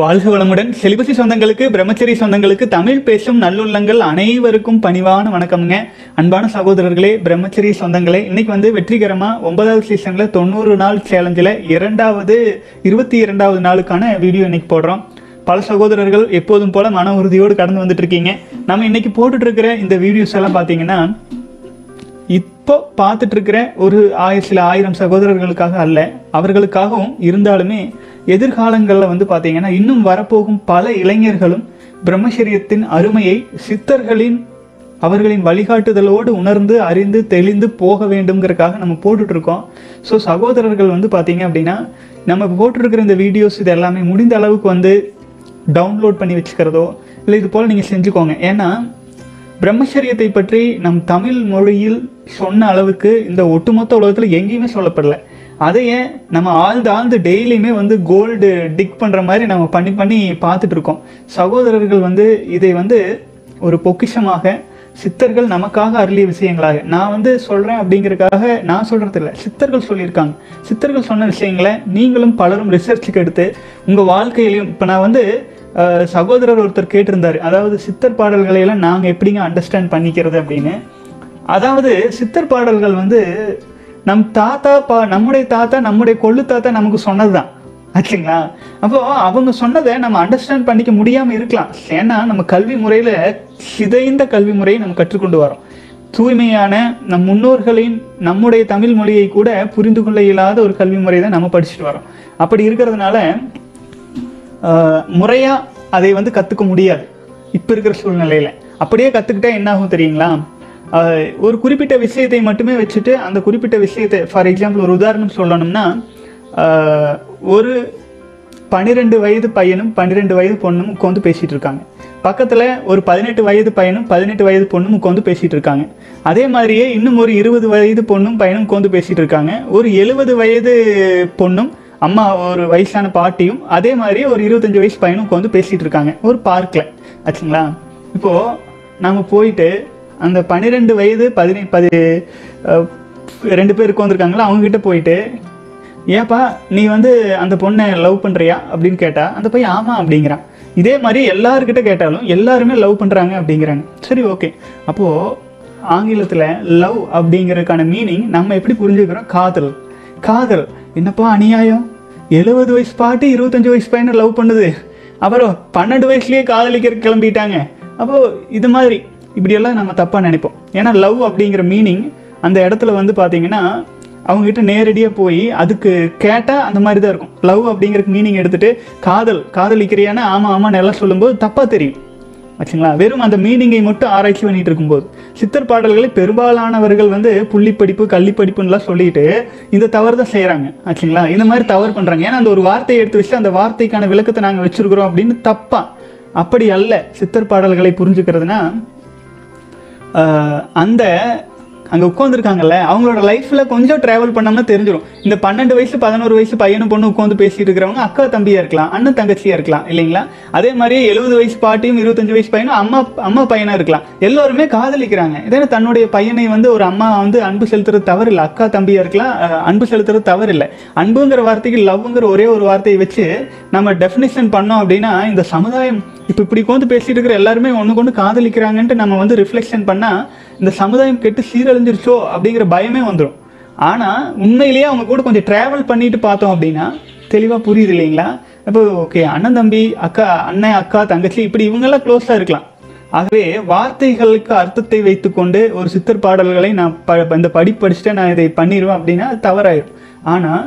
வாழ்க வளமுடன். செலிபசி சொந்தங்களுக்கு பிரம்மச்சரி சொந்தங்களுக்கு தமிழ் பேசும் நல்லுள்ளங்கள் அனைவருக்கும் பணிவான வணக்கம்ங்க. அன்பான சகோதரர்களே பிரம்மச்சரி சொந்தங்களே இன்னைக்கு வந்து வெற்றிகரமாக ஒன்பதாவது சீசனில் தொண்ணூறு நாள் சேலஞ்சில் இரண்டாவது இருபத்தி இரண்டாவது நாளுக்கான வீடியோ இன்னைக்கு போடுறோம். பல சகோதரர்கள் எப்போதும் போல மன உறுதியோடு கடந்து வந்துட்டு இருக்கீங்க. நம்ம இன்னைக்கு போட்டுட்டு இருக்கிற இந்த வீடியோஸ் எல்லாம் பார்த்தீங்கன்னா இப்போ பார்த்துட்டு இருக்கிற ஒரு ஆய சில ஆயிரம் சகோதரர்களுக்காக அல்ல அவர்களுக்காகவும் இருந்தாலுமே எதிர்காலங்களில் வந்து பார்த்தீங்கன்னா இன்னும் வரப்போகும் பல இளைஞர்களும் பிரம்மச்சரியத்தின் அருமையை சித்தர்களின் அவர்களின் வழிகாட்டுதலோடு உணர்ந்து அறிந்து தெளிந்து போக வேண்டுங்கிறக்காக நம்ம போட்டுட்ருக்கோம். ஸோ சகோதரர்கள் வந்து பார்த்தீங்க அப்படின்னா நம்ம போட்டிருக்கிற இந்த வீடியோஸ் இது எல்லாமே முடிந்த அளவுக்கு வந்து டவுன்லோட் பண்ணி வச்சுக்கிறதோ இல்லை இது போல் நீங்கள் செஞ்சுக்கோங்க. ஏன்னா பிரம்மச்சரியத்தை பற்றி நம் தமிழ் மொழியில் சொன்ன அளவுக்கு இந்த ஒட்டுமொத்த உலகத்தில் எங்கேயுமே சொல்லப்படல. அதையே நம்ம ஆழ்ந்து ஆழ்ந்து டெய்லியுமே வந்து கோல்டு டிக் பண்ணுற மாதிரி நம்ம பண்ணி பண்ணி பார்த்துட்டு இருக்கோம். சகோதரர்கள் வந்து இதை வந்து ஒரு பொக்கிஷமாக சித்தர்கள் நமக்காக அருளிய விஷயங்களாக. நான் வந்து சொல்கிறேன் அப்படிங்கிறதுக்காக நான் சொல்கிறது இல்லை சித்தர்கள் சொல்லியிருக்காங்க. சித்தர்கள் சொன்ன விஷயங்களை நீங்களும் பலரும் ரிசர்ச்சுக்கு எடுத்து உங்கள் வாழ்க்கையிலையும் இப்போ நான் வந்து சகோதரர் ஒருத்தர் கேட்டிருந்தார். அதாவது சித்தர் பாடல்களை எல்லாம் நாங்கள் எப்படிங்க அண்டர்ஸ்டாண்ட் பண்ணிக்கிறது அப்படின்னு. அதாவது சித்தர் பாடல்கள் வந்து நம் தாத்தா பா நம்முடைய தாத்தா நம்முடைய கொள்ளு தாத்தா நமக்கு சொன்னதுதான். ஆச்சுங்களா? அப்போ அவங்க சொன்னதை நம்ம அண்டர்ஸ்டாண்ட் பண்ணிக்க முடியாம இருக்கலாம். ஏன்னா நம்ம கல்வி முறையில சிதைந்த கல்வி முறையை நம்ம கற்றுக்கொண்டு வரோம். தூய்மையான நம் முன்னோர்களின் நம்முடைய தமிழ் மொழியை கூட புரிந்து கொள்ள இயலாத ஒரு கல்வி முறை தான் நம்ம படிச்சுட்டு வரோம். அப்படி இருக்கிறதுனால முறையாக முறையா அதை வந்து கத்துக்க முடியாது. இப்ப இருக்கிற சூழ்நிலையில. அப்படியே கத்துக்கிட்டா என்ன ஆகும் தெரியுங்களா? ஒரு குறிப்பிட்ட விஷயத்தை மட்டுமே வச்சுட்டு அந்த குறிப்பிட்ட விஷயத்தை ஃபார் எக்ஸாம்பிள் ஒரு உதாரணம் சொல்லணும்னா ஒரு பன்னிரெண்டு வயது பையனும் பன்னிரெண்டு வயது பொண்ணும் உட்காந்து பேசிகிட்டு இருக்காங்க. பக்கத்தில் ஒரு பதினெட்டு வயது பையனும் பதினெட்டு வயது பொண்ணும் உட்காந்து பேசிகிட்டு இருக்காங்க. அதே மாதிரியே இன்னும் ஒரு இருபது வயது பொண்ணும் பையனும் உட்காந்து பேசிகிட்டு இருக்காங்க. ஒரு எழுபது வயது பொண்ணும் அம்மா ஒரு வயசான பாட்டியும் அதே மாதிரியே ஒரு இருபத்தஞ்சி வயசு பையனும் உட்காந்து பேசிகிட்டு இருக்காங்க. ஒரு பார்க்கில் ஆச்சுங்களா? இப்போது நம்ம போயிட்டு அந்த பன்னிரெண்டு வயது பதினே பதி ரெண்டு பேர் உட்காந்துருக்காங்களா அவங்க கிட்ட போயிட்டு ஏப்பா நீ வந்து அந்த பொண்ணை லவ் பண்ணுறியா அப்படின்னு கேட்டால் அந்த பையன் ஆமாம் அப்படிங்கிறான். இதே மாதிரி எல்லாருக்கிட்ட கேட்டாலும் எல்லாருமே லவ் பண்ணுறாங்க அப்படிங்கிறாங்க. சரி ஓகே அப்போது ஆங்கிலத்தில் லவ் அப்படிங்கிறதுக்கான மீனிங் நம்ம எப்படி புரிஞ்சுக்கிறோம்? காதல். காதல். என்னப்பா அநியாயம்? எழுபது வயசு பாட்டு இருபத்தஞ்சி வயசு பையனை லவ் பண்ணுது. அப்புறம் பன்னெண்டு வயசுலேயே காதலிக்க கிளம்பிட்டாங்க. அப்போது இது மாதிரி. இப்படியெல்லாம் நம்ம தப்பாக நினைப்போம். ஏன்னா லவ் அப்படிங்கிற மீனிங் அந்த இடத்துல வந்து பார்த்தீங்கன்னா அவங்ககிட்ட நேரடியாக போய் அதுக்கு கேட்டால் அந்த மாதிரி தான் இருக்கும். லவ் அப்படிங்கிற மீனிங் எடுத்துகிட்டு காதல் காதலிக்கிறியான்னு ஆமாம் ஆமான்னு எல்லாம் சொல்லும்போது தப்பாக தெரியும். ஆச்சுங்களா? வெறும் அந்த மீனிங்கை மட்டும் ஆராய்ச்சி பண்ணிட்டு இருக்கும்போது. சித்தர் பாடல்களை பெரும்பாலானவர்கள் வந்து புள்ளி படிப்பு கள்ளி படிப்புன்னெலாம் சொல்லிட்டு இந்த தவறு தான் செய்கிறாங்க ஆச்சுங்களா? இந்த மாதிரி தவறு பண்ணுறாங்க ஏன்னா அந்த ஒரு வார்த்தையை எடுத்து வச்சு அந்த வார்த்தைக்கான விளக்கத்தை நாங்கள் வச்சிருக்கிறோம் அப்படின்னு தப்பா. அப்படி அல்ல. சித்தர் பாடல்களை புரிஞ்சுக்கிறதுனா அந்த அங்கே உட்காந்துருக்காங்கல்ல அவங்களோட லைஃப்பில் கொஞ்சம் ட்ராவல் பண்ணோம்னா தெரிஞ்சிடும் இந்த பன்னெண்டு வயசு பதினோரு வயசு பையனும் பொண்ணு உட்காந்து பேசிட்டு இருக்கிறவங்க அக்கா தம்பியாக இருக்கலாம் அண்ணன் தங்கச்சியாக இருக்கலாம் இல்லைங்களா? அதே மாதிரி எழுபது வயசு பாட்டியும் இருபத்தஞ்சு வயசு பையனும் அம்மா அம்மா பையனாக இருக்கலாம். எல்லோருமே காதலிக்கிறாங்க. இதே தன்னுடைய பையனை வந்து ஒரு அம்மா வந்து அன்பு செலுத்துறது தவறு இல்லை அக்கா தம்பியாக இருக்கலாம் அன்பு செலுத்துறது தவறு இல்லை அன்புங்கிற வார்த்தைக்கு லவ்ங்கிற ஒரே ஒரு வார்த்தையை வச்சு நம்ம டெஃபினிஷன் பண்ணோம் அப்படின்னா இந்த சமுதாயம் இப்போ இப்படி உட்காந்து பேசிட்டு இருக்கிற எல்லாருமே ஒன்று கொண்டு காதலிக்கிறாங்கன்ட்டு நம்ம வந்து ரிஃப்ளெக்ஷன் பண்ணால் இந்த சமுதாயம் கெட்டு சீரழிஞ்சிருச்சோ அப்படிங்கிற பயமே வந்துடும் ஆனால் உண்மையிலேயே அவங்க கூட கொஞ்சம் ட்ராவல் பண்ணிட்டு பார்த்தோம் அப்படின்னா தெளிவாக புரியுது இல்லைங்களா? இப்போ ஓகே அண்ணன் தம்பி அக்கா அண்ணன் அக்கா தங்கச்சி இப்படி இவங்கெல்லாம் க்ளோஸாக இருக்கலாம். ஆகவே வார்த்தைகளுக்கு அர்த்தத்தை வைத்துக்கொண்டு ஒரு சித்தர் பாடல்களை நான் ப இந்த படி படிச்சுட்டு நான் இதை பண்ணிடுவேன் அப்படின்னா அது தவறாயிடும் ஆனால்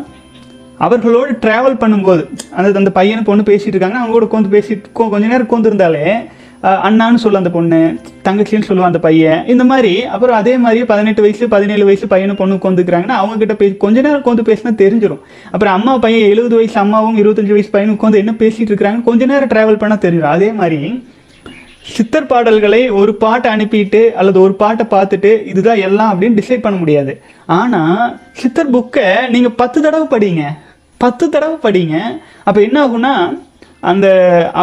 அவர்களோடு டிராவல் பண்ணும்போது அந்த அந்த பையனை பொண்ணு பேசிகிட்டு இருக்காங்க அவங்க கூட உட்காந்து பேசிட்டு கொஞ்ச நேரம் உட்காந்துருந்தாலே அண்ணான்னு சொல்லும் அந்த பொண்ணு தங்கச்சின்னு சொல்லுவான் அந்த பையன். இந்த மாதிரி அப்புறம் அதே மாதிரி பதினெட்டு வயசு பதினேழு வயசு பையனும் பொண்ணு உட்காந்துக்கிறாங்கன்னா அவங்க கிட்ட பேசி கொஞ்ச நேரம் உட்காந்து பேசினா தெரிஞ்சிடும் அப்புறம் அம்மா பையன் எழுபது வயசு அம்மாவும் இருபத்தஞ்சு வயசு பையனும் உட்காந்து என்ன பேசிட்டு இருக்காங்க கொஞ்ச நேரம் டிராவல் பண்ணால் தெரிஞ்சிடும் அதே மாதிரி சித்தர் பாடல்களை ஒரு பாட்டை அனுப்பிட்டு அல்லது ஒரு பாட்டை பார்த்துட்டு இதுதான் எல்லாம் அப்படின்னு டிசைட் பண்ண முடியாது. ஆனால் சித்தர் புக்கை நீங்கள் பத்து தடவை படிங்க. பத்து தடவை படிங்க. அப்போ என்ன ஆகும்னா அந்த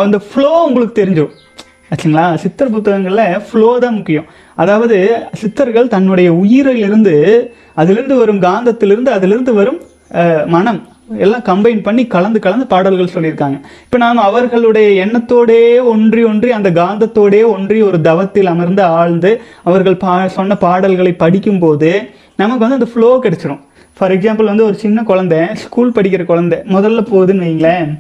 அந்த ஃப்ளோ உங்களுக்கு தெரிஞ்சிடும் ஆச்சுங்களா? சித்தர் புத்தகங்களில் ஃப்ளோ தான் முக்கியம். அதாவது சித்தர்கள் தன்னுடைய உயிரிலிருந்து அதிலிருந்து வரும் காந்தத்திலிருந்து அதிலிருந்து வரும் மனம் எல்லாம் கம்பைன் பண்ணி கலந்து கலந்து பாடல்கள் சொல்லியிருக்காங்க. இப்போ நாம் அவர்களுடைய எண்ணத்தோடே ஒன்றி ஒன்றி அந்த காந்தத்தோடே ஒன்றி ஒரு தவத்தில் அமர்ந்து ஆழ்ந்து அவர்கள் பா சொன்ன பாடல்களை படிக்கும்போது நமக்கு வந்து அந்த ஃப்ளோ கிடச்சிரும். ஃபார் எக்ஸாம்பிள் வந்து ஒரு சின்ன குழந்தை ஸ்கூல் படிக்கிற குழந்தை முதல்ல போகுதுன்னு வைங்களேன்.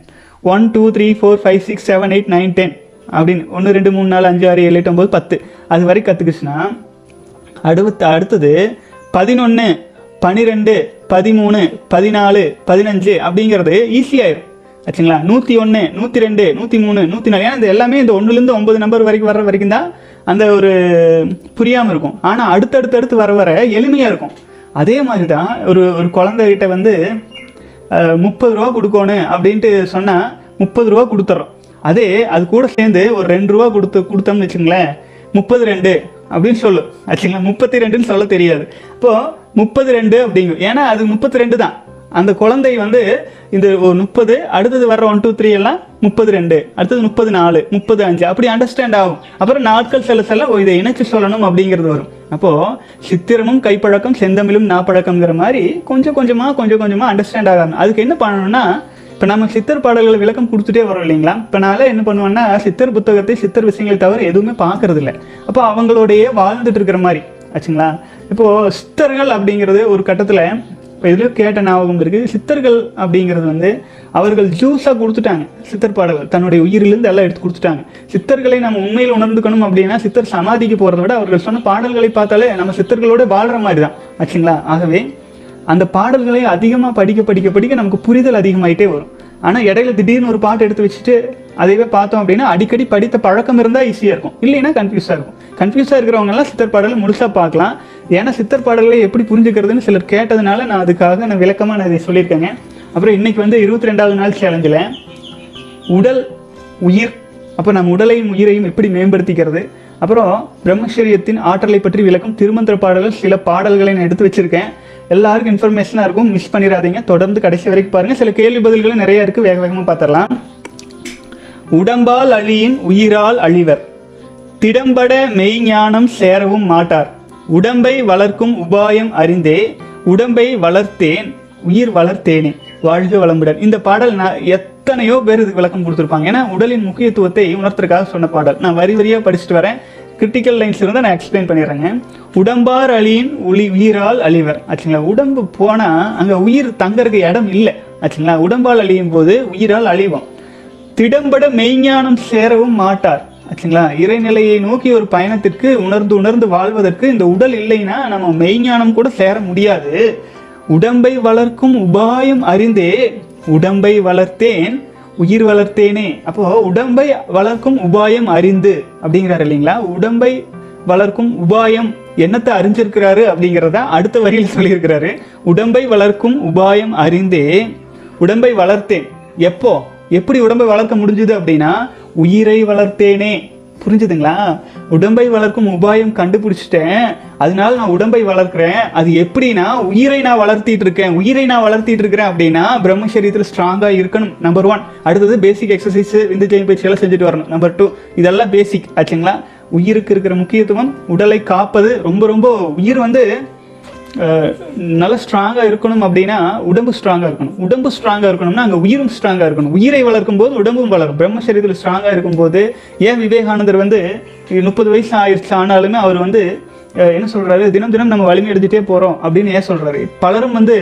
One two three four five six seven eight nine ten அப்படின்னு. ஒன்று ரெண்டு மூணு நாலு அஞ்சு ஆறு ஏழு எட்டு ஒம்பது பத்து. அது வரைக்கும் கற்றுக்குச்சுன்னா அடுத்து அடுத்தது பதினொன்று பன்னிரெண்டு பதிமூணு பதினாலு பதினஞ்சு அப்படிங்கிறது ஈஸியாயிடும் ஆச்சுங்களா? நூற்றி ஒன்று நூற்றி ரெண்டு நூற்றி மூணு நூற்றி நாலு. ஏன்னா இது எல்லாமே இந்த ஒன்றுலேருந்து ஒன்பது நம்பர் வரைக்கும் வர்ற வரைக்கும் தான் அந்த ஒரு புரியாமல் இருக்கும். ஆனால் அடுத்தடுத்து அடுத்து வர வர எளிமையாக இருக்கும். அதே மாதிரி தான் ஒரு ஒரு குழந்தைகிட்ட வந்து முப்பது ரூபா கொடுக்கணும் அப்படின்ட்டு சொன்னால் முப்பது ரூபா கொடுத்துட்றோம் அதே அது கூட சேர்ந்து ஒரு ரெண்டு ரூபா கொடுத்து கொடுத்தோம்னு வச்சுங்களேன் முப்பது ரெண்டு அப்படின்னு சொல்லு. ஆச்சுங்களா? முப்பத்தி ரெண்டுன்னு சொல்ல தெரியாது. இப்போ முப்பது ரெண்டு அப்படிங்கும் ஏன்னா அது முப்பத்தி ரெண்டு தான். அந்த குழந்தை வந்து இந்த ஒரு முப்பது அடுத்தது வர்ற ஒன் டூ த்ரீ எல்லாம் முப்பது ரெண்டு அடுத்தது முப்பது நாலு முப்பது அஞ்சு அப்படி அண்டர்ஸ்டாண்ட் ஆகும். அப்புறம் நாட்கள் செல்ல செல்ல இதை இணைச்சு சொல்லணும் அப்படிங்கிறது வரும். அப்போ சித்திரமும் கைப்பழக்கம் செந்தமிழும் நாப்பழக்கம்ங்கிற மாதிரி கொஞ்சம் கொஞ்சமா கொஞ்சம் கொஞ்சமா அண்டர்ஸ்டாண்ட் ஆகாம அதுக்கு என்ன பண்ணணும்னா இப்போ நம்ம சித்தர் பாடல்கள் விளக்கம் கொடுத்துட்டே வரோம் இல்லைங்களா? இப்போ நான் என்ன பண்ணுவேன்னா சித்தர் புத்தகத்தை சித்தர் விஷயங்களை தவிர எதுவுமே பார்க்கறது இல்லை அப்போ அவங்களோடையே வாழ்ந்துட்டு இருக்கிற மாதிரி ஆச்சுங்களா? இப்போ சித்தர்கள் அப்படிங்கிறது ஒரு கட்டத்தில் இப்போ இதில் கேட்ட ஞாபகம் இருக்குது சித்தர்கள் அப்படிங்கிறது வந்து அவர்கள் ஜூஸாக கொடுத்துட்டாங்க. சித்தர் பாடல்கள் தன்னுடைய உயிரிலிருந்து எல்லாம் எடுத்து கொடுத்துட்டாங்க. சித்தர்களை நம்ம உண்மையில் உணர்ந்துக்கணும் அப்படின்னா சித்தர் சமாதிக்கு போகிறத விட அவர்கள் சொன்ன பாடல்களை பார்த்தாலே நம்ம சித்தர்களோட வாழ்கிற மாதிரி தான் ஆச்சுங்களா? ஆகவே அந்த பாடல்களை அதிகமாக படிக்க படிக்க படிக்க நமக்கு புரிதல் அதிகமாயிட்டே வரும். ஆனால் இடையில திடீர்னு ஒரு பாட்டு எடுத்து வச்சுட்டு அதையவே பார்த்தோம் அப்படின்னா அடிக்கடி படித்த பழக்கம் இருந்தால் ஈஸியாக இருக்கும். இல்லைன்னா கன்ஃபியூஸாக இருக்கும். கன்ஃபியூஸாக இருக்கிறவங்கலாம் சித்தர் பாடலை முழுசாக பார்க்கலாம். ஏன்னா சித்தர் பாடல்களை எப்படி புரிஞ்சுக்கிறதுன்னு சிலர் கேட்டதுனால நான் அதுக்காக நான் விளக்கமாக நான் இதை சொல்லியிருக்கேங்க. அப்புறம் இன்னைக்கு வந்து இருபத்தி ரெண்டாவது நாள் சேலஞ்சில் உடல் உயிர் அப்போ நம்ம உடலையும் உயிரையும் எப்படி மேம்படுத்திக்கிறது? அப்புறம் பிரம்மச்சரியத்தின் ஆற்றலை பற்றி விளக்கும் திருமந்திர பாடல்கள் சில பாடல்களை நான் எடுத்து வச்சுருக்கேன். எல்லாருக்கும் இன்ஃபர்மேஷனாக இருக்கும். மிஸ் பண்ணிடாதீங்க. தொடர்ந்து கடைசி வரைக்கும் பாருங்கள் சில கேள்வி பதில்களும் நிறைய இருக்குது வேக வேகமாக பார்த்துடலாம் உடம்பால் அழியின் உயிரால் அழிவர். திடம்பட மெய்ஞானம் சேரவும் மாட்டார். உடம்பை வளர்க்கும் உபாயம் அறிந்தே உடம்பை வளர்த்தேன் உயிர் வளர்த்தேனே. வாழ்க வளமுடன். இந்த பாடல் நான் எத்தனையோ பேர் இதுக்கு விளக்கம் கொடுத்துருப்பாங்க. ஏன்னா உடலின் முக்கியத்துவத்தை உணர்த்துறதுக்காக சொன்ன பாடல். நான் வரி வரியாக படிச்சுட்டு வரேன். கிரிட்டிக்கல் லைன்ஸ் இருந்தால் நான் எக்ஸ்பிளைன் பண்ணிடுறேங்க. உடம்பார் அழியின் உளி உயிரால் அழிவர். ஆச்சுங்களா? உடம்பு போனால் அங்கே உயிர் தங்கறதுக்கு இடம் இல்லை. ஆச்சுங்களா? உடம்பால் அழியும் போது உயிரால் அழிவோம். திடம்பட மெய்ஞானம் சேரவும் மாட்டார். ஆச்சுங்களா? இறைநிலையை நோக்கி ஒரு பயணத்திற்கு உணர்ந்து உணர்ந்து வாழ்வதற்கு இந்த உடல் இல்லைன்னா நம்ம மெய்ஞானம் கூட சேர முடியாது. உடம்பை வளர்க்கும் உபாயம் அறிந்தே உடம்பை வளர்த்தேன் உயிர் வளர்த்தேனே. அப்போ உடம்பை வளர்க்கும் உபாயம் அறிந்து அப்படிங்கிறாரு இல்லைங்களா? உடம்பை வளர்க்கும் உபாயம் என்னத்தை அறிஞ்சிருக்கிறாரு அப்படிங்கிறத அடுத்த வரியில் சொல்லியிருக்கிறாரு. உடம்பை வளர்க்கும் உபாயம் அறிந்தே உடம்பை வளர்த்தேன். எப்போ? எப்படி உடம்பை வளர்க்க முடிஞ்சுது அப்படின்னா உயிரை வளர்த்தேனே. புரிஞ்சுதுங்களா? உடம்பை வளர்க்கும் உபாயம் கண்டுபிடிச்சிட்டேன். அதனால நான் உடம்பை வளர்க்குறேன். அது எப்படின்னா உயிரை நான் வளர்த்திட்டு இருக்கேன். உயிரை நான் வளர்த்திட்டு இருக்கிறேன் அப்படின்னா பிரம்மசரீரத்தில் ஸ்ட்ராங்காக இருக்கணும் நம்பர் ஒன் அடுத்தது பேசிக் எக்ஸசைஸ் விந்து ஜெயம் பயிற்சியெல்லாம் செஞ்சுட்டு வரணும் நம்பர் டூ இதெல்லாம் பேசிக் ஆச்சுங்களா? உயிருக்கு இருக்கிற முக்கியத்துவம் உடலை காப்பது ரொம்ப ரொம்ப உயிர் வந்து நல்லா ஸ்ட்ராங்காக இருக்கணும் அப்படின்னா உடம்பு ஸ்ட்ராங்காக இருக்கணும். உடம்பு ஸ்ட்ராங்காக இருக்கணும்னா அங்கே உயிரும் ஸ்ட்ராங்காக இருக்கணும். உயிரை வளர்க்கும் போது உடம்பும் வளரும். பிரம்மசரீரத்தில் ஸ்ட்ராங்காக இருக்கும்போது ஏன் விவேகானந்தர் வந்து முப்பது வயசு ஆயிடுச்சு ஆனாலுமே அவர் வந்து என்ன சொல்கிறாரு தினம் தினம் நம்ம வலிமை எடுத்துகிட்டே போகிறோம் அப்படின்னு ஏன் சொல்கிறாரு பலரும் வந்து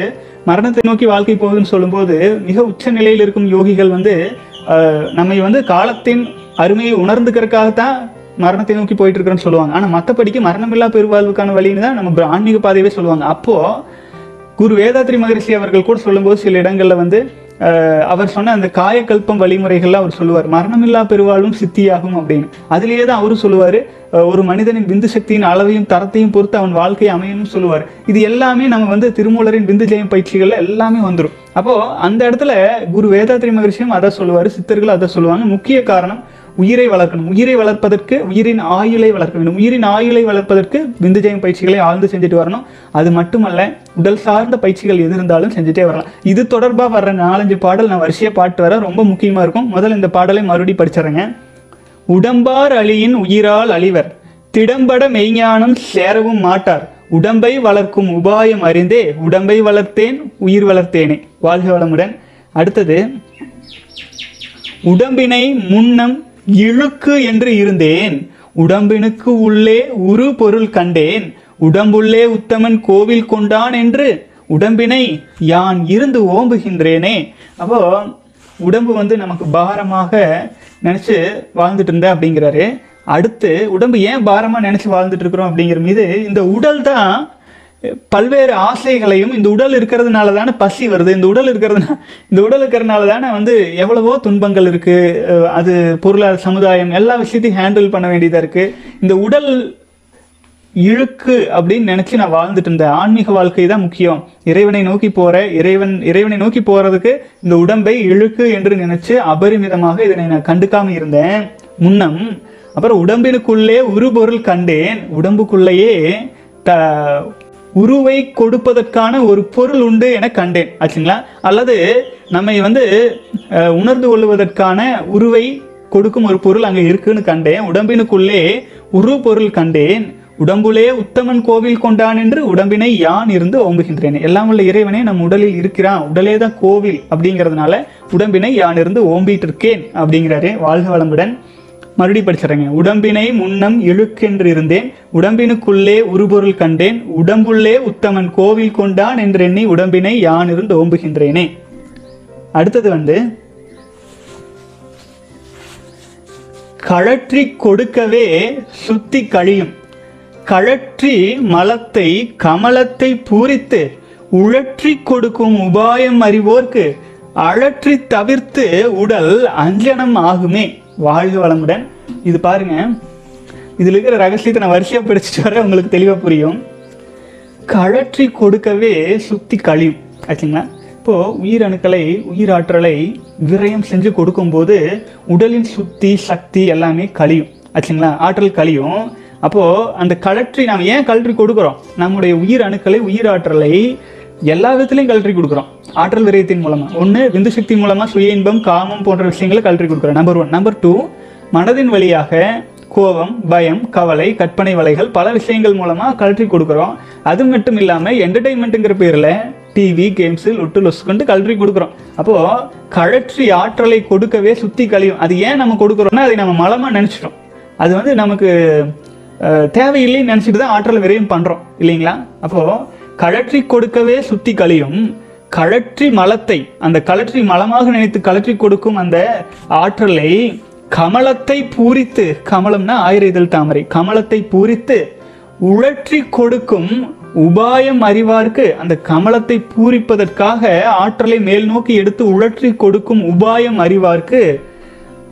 மரணத்தை நோக்கி வாழ்க்கை போகுதுன்னு சொல்லும்போது மிக உச்ச நிலையில் இருக்கும் யோகிகள் வந்து நம்மை வந்து காலத்தின் அருமையை உணர்ந்துக்கிறதுக்காகத்தான் மரணத்தை நோக்கி போயிட்டு இருக்கிறோன்னு சொல்லுவாங்க. ஆனா மற்றபடிக்கு மரணமில்லா பெருவாழ்வுக்கான வழின்னு தான் நம்ம ஆன்மீக பாதையவே சொல்லுவாங்க. அப்போ குரு வேதாத்ரி மகரிஷி அவர்கள் கூட சொல்லும்போது சில இடங்கள்ல வந்து அவர் சொன்ன அந்த காயக்கல்பம் வழிமுறைகள்லாம் அவர் சொல்லுவார். மரணமில்லா பெருவாழ்வும் சித்தியாகும் அப்படின்னு. அதுலேயே தான் அவரும் சொல்லுவார் ஒரு மனிதனின் விந்து சக்தியின் அளவையும் தரத்தையும் பொறுத்து அவன் வாழ்க்கையை அமையணும்னு சொல்லுவார். இது எல்லாமே நம்ம வந்து திருமூலரின் விந்து ஜெயம் பயிற்சிகள்ல எல்லாமே வந்துடும் அப்போ அந்த இடத்துல குரு வேதாத்ரி மகரிஷியும் அதை சொல்லுவார் சித்தர்கள் அதை சொல்லுவாங்க. முக்கிய காரணம் உயிரை வளர்க்கணும். உயிரை வளர்ப்பதற்கு உயிரின் ஆயுளை வளர்க்க வேண்டும். உயிரின் ஆயுளை வளர்ப்பதற்கு விந்துஜயம் பயிற்சிகளை ஆழ்ந்து செஞ்சுட்டு வரணும். அது மட்டுமல்ல உடல் சார்ந்த பயிற்சிகள் எது இருந்தாலும் செஞ்சுட்டே வரலாம். இது தொடர்பாக வர்ற நாலஞ்சு பாடல் நான் வரிசையை பாட்டு வர ரொம்ப முக்கியமா இருக்கும். முதல்ல இந்த பாடலை மறுபடி படிச்சிடறேங்க. உடம்பார் அழியின் உயிரால் அழிவர் திடம்பட மெய்ஞானம் சேரவும் மாட்டார். உடம்பை வளர்க்கும் உபாயம் அறிந்தே உடம்பை வளர்த்தேன் உயிர் வளர்த்தேனே. வாழ்க வளமுடன். அடுத்தது உடம்பினை முன்னம் இழுக்கு என்று இருந்தேன். உடம்பினுக்கு உள்ளே உரு பொருள் கண்டேன். உடம்புள்ளே உத்தமன் கோவில் கொண்டான் என்று உடம்பினை யான் இருந்து ஓம்புகின்றேனே. அப்போ உடம்பு வந்து நமக்கு பாரமாக நினைச்சு வாழ்ந்துட்டு இருந்தேன் அப்படிங்கிறாரு. அடுத்து உடம்பு ஏன் பாரமாக நினைச்சு வாழ்ந்துட்டு இருக்கிறோம் அப்படிங்கிற மீது இந்த உடல் தான் பல்வேறு ஆசைகளையும் இந்த உடல் இருக்கிறதுனால தானே பசி வருது. இந்த உடல் இருக்கிறதுனா இந்த உடல் இருக்கிறதுனால தானே வந்து எவ்வளவோ துன்பங்கள் இருக்குது அது பொருளாதார சமுதாயம் எல்லா விஷயத்தையும் ஹேண்டில் பண்ண வேண்டியதாக இருக்குது இந்த உடல் இழுக்கு அப்படின்னு நினச்சி நான் வாழ்ந்துட்டு இருந்தேன். ஆன்மீக வாழ்க்கை தான் முக்கியம். இறைவனை நோக்கி போகிற இறைவன் இறைவனை நோக்கி போகிறதுக்கு இந்த உடம்பை இழுக்கு என்று நினச்சி அபரிமிதமாக இதனை நான் கண்டுக்காமல் இருந்தேன். முன்னம் அப்புறம் உடம்பினுக்குள்ளே உருபொருள் கண்டேன். உடம்புக்குள்ளேயே த உருவை கொடுப்பதற்கான ஒரு பொருள் உண்டு என கண்டேன் ஆச்சுங்களா? அல்லது நம்மை வந்து உணர்ந்து கொள்வதற்கான உருவை கொடுக்கும் ஒரு பொருள் அங்கே இருக்குன்னு கண்டேன். உடம்பினுக்குள்ளே உரு பொருள் கண்டேன். உடம்புலே உத்தமன் கோவில் கொண்டான் என்று உடம்பினை யான் இருந்து ஓம்புகின்றேன். எல்லாம் உள்ள இறைவனே நம் உடலில் இருக்கிறான். உடலே தான் கோவில் அப்படிங்கிறதுனால உடம்பினை யான் இருந்து ஓம்பிட்டு இருக்கேன் அப்படிங்கிறாரு வாழ்க வளமுடன். மறுபடி படிச்சிடுறேங்க. உடம்பினை முன்னம் இழுக்கென்று இருந்தேன் உடம்பினுக்குள்ளே உருபொருள் கண்டேன் உடம்புள்ளே உத்தமன் கோவில் கொண்டான் என்று எண்ணி உடம்பினை யான் இருந்து ஓம்புகின்றேனே. அடுத்தது வந்து கழற்றி கொடுக்கவே சுத்தி கழியும். கழற்றி மலத்தை கமலத்தை பூரித்து உழற்றி கொடுக்கும் உபாயம் அறிவோர்க்கு அழற்றி தவிர்த்து உடல் அஞ்சனம் ஆகுமே. வாழ்க வளமுடன். இது பாருங்க இதுல இருக்கிற ரகசியத்தை நான் வரிசையாக படிச்சுட்டு வர உங்களுக்கு தெளிவாக புரியும். கழற்றி கொடுக்கவே சுத்தி கழியும் ஆச்சுங்களா? இப்போ உயிரணுக்களை உயிராற்றலை விரயம் செஞ்சு கொடுக்கும்போது உடலின் சுத்தி சக்தி எல்லாமே கழியும் ஆச்சுங்களா? ஆற்றல் கழியும். அப்போது அந்த கழற்றி நாம் ஏன் கழற்றி கொடுக்குறோம்? நம்முடைய உயிர் அணுக்களை உயிராற்றலை எல்லா விதத்திலையும் கழற்றி கொடுக்குறோம். ஆற்றல் விரயத்தின் மூலமாக ஒன்று விந்து சக்தி மூலமாக சுய இன்பம் காமம் போன்ற விஷயங்களை கழற்றி கொடுக்குறோம். நம்பர் ஒன் நம்பர் டூ மனதின் வழியாக கோபம் பயம் கவலை கற்பனை வலைகள் பல விஷயங்கள் மூலமாக கழற்றி கொடுக்குறோம். அது மட்டும் இல்லாமல் என்டர்டைன்மெண்ட்டுங்கிற பேரில் டிவி கேம்ஸு லொட்டு லொசுக்கொண்டு கழற்றி கொடுக்குறோம். அப்போது கழற்றி ஆற்றலை கொடுக்கவே சுற்றி கழியும். அது ஏன் நம்ம கொடுக்குறோம்னா அதை நம்ம மலமாக நினச்சிட்டோம். அது வந்து நமக்கு தேவையில்லைன்னு நினைச்சிட்டு தான் ஆற்றல் விரையும் பண்ணுறோம் இல்லைங்களா? அப்போது கழற்றி கொடுக்கவே சுத்தி கழியும். கழற்றி மலத்தை அந்த கழற்றி மலமாக நினைத்து கழற்றி கொடுக்கும் அந்த ஆற்றலை கமலத்தை பூரித்து கமலம்னா ஆயிர இதழ் தாமரை கமலத்தை பூரித்து உழற்றி கொடுக்கும் உபாயம் அறிவார்க்கு அந்த கமலத்தை பூரிப்பதற்காக ஆற்றலை மேல் நோக்கி எடுத்து உழற்றி கொடுக்கும் உபாயம் அறிவார்க்கு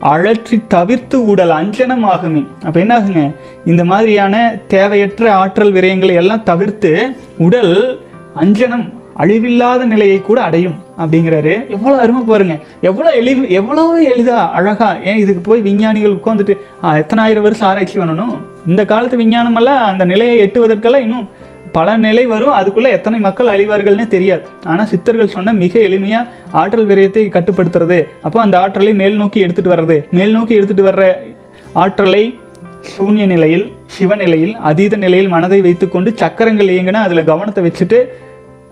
அழற்றி தவிர்த்து உடல் அஞ்சனம் ஆகுமே அப்போ என்னாகுங்க? இந்த மாதிரியான தேவையற்ற ஆற்றல் விரயங்களை எல்லாம் தவிர்த்து உடல் அஞ்சனம் அழிவில்லாத நிலையை கூட அடையும் அப்படிங்கிறாரு. எவ்வளோ அருமை பாருங்க. எவ்வளோ எளிவு எவ்வளோ எளிதா அழகா. ஏன் இதுக்கு போய் விஞ்ஞானிகள் உட்காந்துட்டு எத்தனாயிரம் வருஷம் ஆராய்ச்சி பண்ணணும்? இந்த காலத்து விஞ்ஞானம் எல்லாம் அந்த நிலையை எட்டுவதற்கெல்லாம் இன்னும் பல நிலை வரும். அதுக்குள்ள எத்தனை மக்கள் அழிவார்கள்னே தெரியாது. ஆனா சித்தர்கள் சொன்ன மிக எளிமையா ஆற்றல் விரயத்தை கட்டுப்படுத்துறது. அப்போ அந்த ஆற்றலை மேல் நோக்கி எடுத்துட்டு வர்றது. மேல் நோக்கி எடுத்துட்டு வர்ற ஆற்றலை சூன்ய நிலையில் சிவநிலையில் அதீத நிலையில் மனதை வைத்துக்கொண்டு சக்கரங்கள் இயங்கினா அதுல கவனத்தை வச்சுட்டு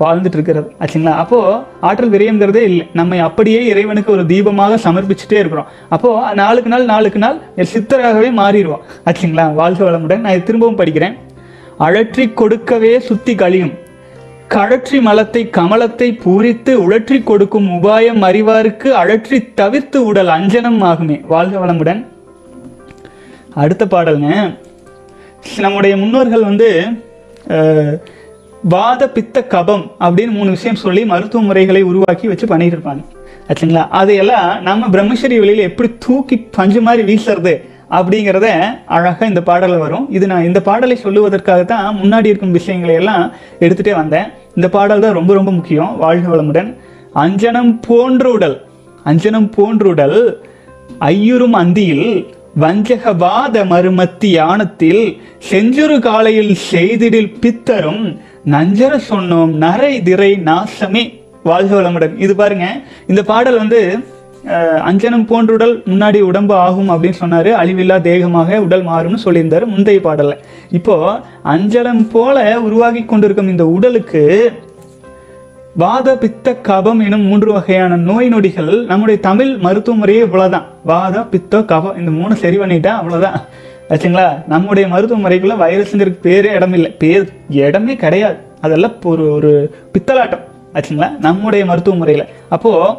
வாழ்ந்துட்டு இருக்கிறது. ஆச்சுங்களா? அப்போ ஆற்றல் விரயங்கிறதே இல்லை. நம்ம அப்படியே இறைவனுக்கு ஒரு தீபமாக சமர்ப்பிச்சுட்டே இருக்கிறோம். அப்போ நாளுக்கு நாள் நாளுக்கு நாள் சித்தராகவே மாறிடுவோம். ஆச்சுங்களா? வாழ்க வளமுடன். நான் திரும்பவும் படிக்கிறேன். அழற்றி கொடுக்கவே சுத்தி கழியும். கழற்றி மலத்தை கமலத்தை பூரித்து உழற்றி கொடுக்கும் உபாயம் அறிவாருக்கு அழற்றி தவிர்த்து உடல் அஞ்சனம் ஆகுமே. வாழ்க வளமுடன். அடுத்த பாடல்ங்க. நம்முடைய முன்னோர்கள் வந்து வாத பித்த கபம் அப்படின்னு மூணு விஷயம் சொல்லி மருத்துவ முறைகளை உருவாக்கி வச்சு பண்ணிட்டு இருப்பாங்க. ஆச்சுங்களா? அதையெல்லாம் நம்ம பிரம்மச்சரிய வெளியில எப்படி தூக்கி பஞ்சு மாதிரி வீசுறது? அப்படிங்கிறத அழகாக இந்த பாடலில் வரும். இது நான் இந்த பாடலை சொல்லுவதற்காக தான் முன்னாடி இருக்கும் விஷயங்களை எல்லாம் எடுத்துகிட்டே வந்தேன். இந்த பாடல் தான் ரொம்ப ரொம்ப முக்கியம். வாழ்க வளமுடன். அஞ்சனம் போன்ற உடல் அஞ்சனம் போன்றுடல் ஐயுறும் அந்தியில் வஞ்சகவாத மறுமத்தி யானத்தில் செஞ்சுரு காலையில் செய்திடில் பித்தரும் நஞ்சர சொன்னோம் நரை திரை நாசமே. வாழ்க வளமுடன். இது பாருங்க இந்த பாடல் வந்து அஞ்சனம் போன்றுடல் முன்னாடி உடம்பு ஆகும் அப்படின்னு சொன்னார். அழிவில்லா தேகமாக உடல் மாறும்னு சொல்லியிருந்தார் முந்தைய பாடலில். இப்போது அஞ்சனம் போல உருவாகி கொண்டிருக்கும் இந்த உடலுக்கு வாத பித்த கபம் எனும் மூன்று வகையான நோய் நொடிகள் நம்முடைய தமிழ் மருத்துவ முறையே இவ்வளோதான் வாத பித்த கபம் இந்த மூணு சரி பண்ணிட்டா அவ்வளோதான் ஆச்சுங்களா? நம்முடைய மருத்துவ முறைக்குள்ள வைரஸுங்கிறதுக்கு பேரே இடமில்லை. பேர் இடமே கிடையாது. அதெல்லாம் ஒரு ஒரு பித்தலாட்டம். ஆச்சுங்களா? நம்முடைய மருத்துவ முறையில் அப்போது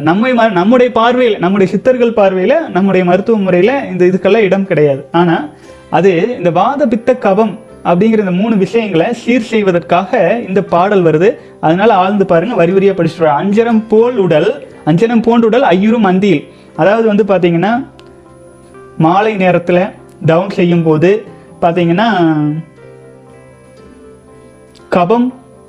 நம்மை ம- நம்முடைய பார்வையில் நம்முடைய சித்தர்கள் பார்வையில் நம்முடைய மருத்துவ முறையில் இந்த இதுக்கெல்லாம் இடம் கிடையாது. ஆனால் அது இந்த வாத பித்த கபம் அப்படிங்கிற இந்த மூணு விஷயங்களை சீர் செய்வதற்காக இந்த பாடல் வருது. அதனால ஆழ்ந்து பாருங்க வரி வரியா படிச்சுட்டு அஞ்சரம் போல் உடல் அஞ்சனம் போன்ற உடல் ஐயரும் அந்தியில் அதாவது வந்து பார்த்தீங்கன்னா மாலை நேரத்தில் டவுன் செய்யும் போது பார்த்தீங்கன்னா கபம்